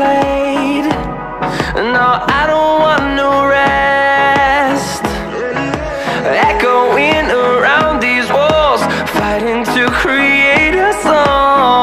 played. No, I don't want no rest. Echoing around these walls Fighting to create a song.